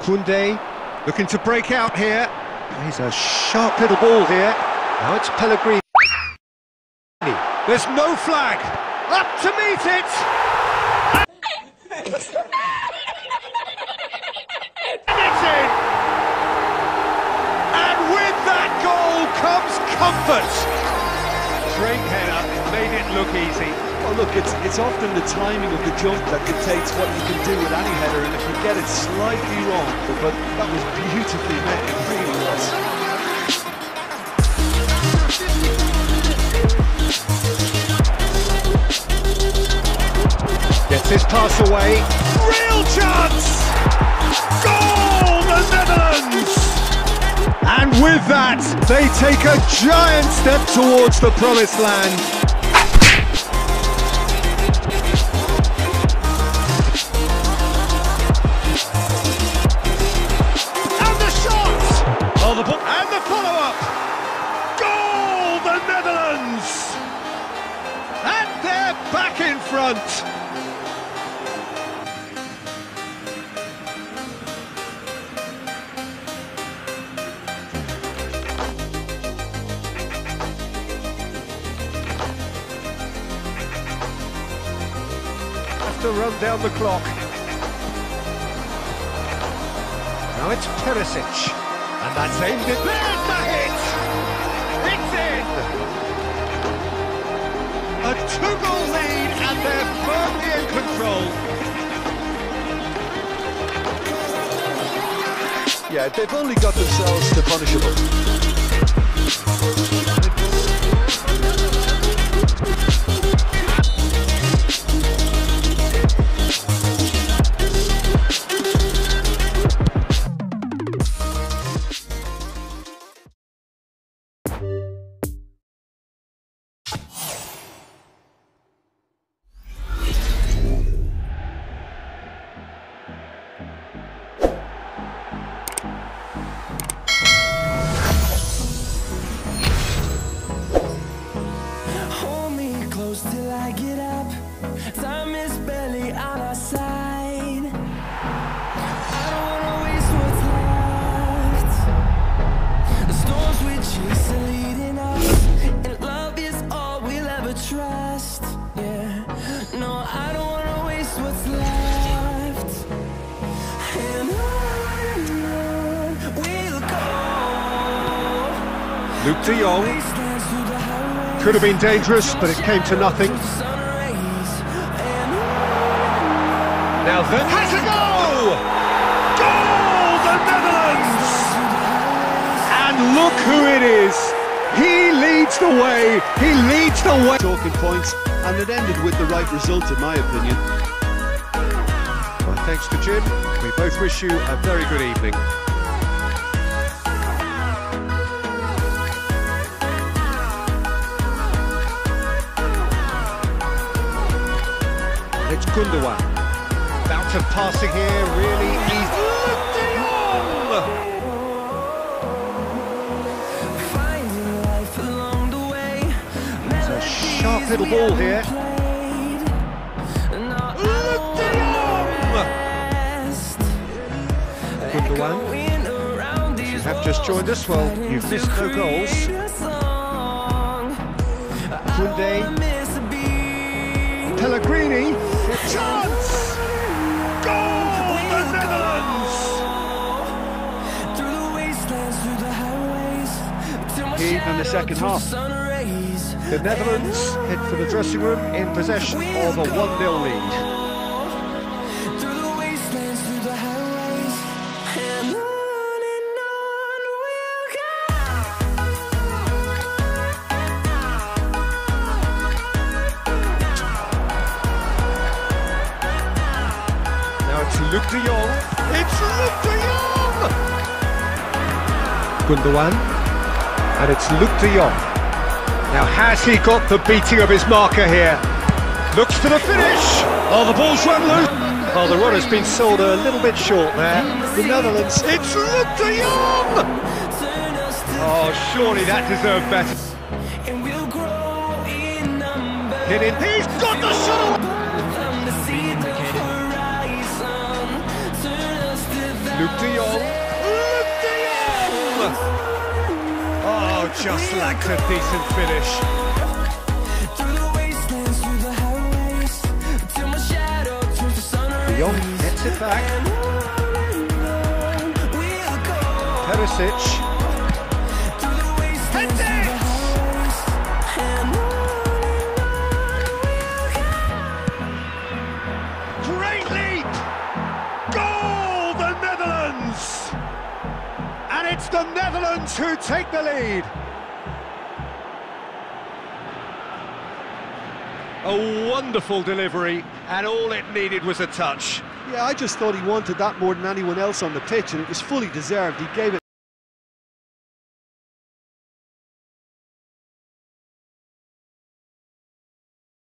Koundé looking to break out here. He's a sharp little ball here. Now it's Pellegrini. There's no flag. Up to meet it. And it's in. And with that goal comes comfort. Straight header made it look easy. Well, look, it's it's often the timing of the jump that dictates what you can do with any header, and if you get it slightly wrong, but, that was beautifully met, it really was. Gets his pass away. Real chance! Goal, the Netherlands! And with that, they take a giant step towards the promised land. Front. Have to run down the clock. Now it's Perisic. And that's aimed it. There's the! It's in! A two-goal Yeah, they've only got themselves to punishable. Luuk de Jong Wastelands through the highways. could have been dangerous, but it came to nothing. Sun rays and Now then, has a goal! Goal, the Netherlands! And look who it is! He leads the way. He leads the way. Talking points, and it ended with the right result, in my opinion. Well, thanks to Jim. We both wish you a very good evening. It's Gundogan. Bout of passing here, really easy. It's a sharp little ball here. Gundogan. You have just joined us. Well, you've missed no goals. Koundé. Pellegrini. Chance! Goal! The Netherlands! Here in the second half. The Netherlands head for the dressing room in possession of a 1-0 lead. Luuk de Jong. It's Luuk de Jong! Gundogan. And it's Luuk de Jong. Now has he got the beating of his marker here? Looks for the finish. Oh, the ball's run loose. Oh, the run has been sold a little bit short there. The Netherlands. It's Luuk de Jong! Oh, surely that deserved better. And we'll grow in number. Hit it. He's got the shot. Luuk de Jong. Luuk de Jong! Oh, just lacked a decent finish. Sun gets it back. Perisic. And it's the Netherlands who take the lead. A wonderful delivery, and all it needed was a touch. Yeah, I just thought he wanted that more than anyone else on the pitch, and it was fully deserved. He gave it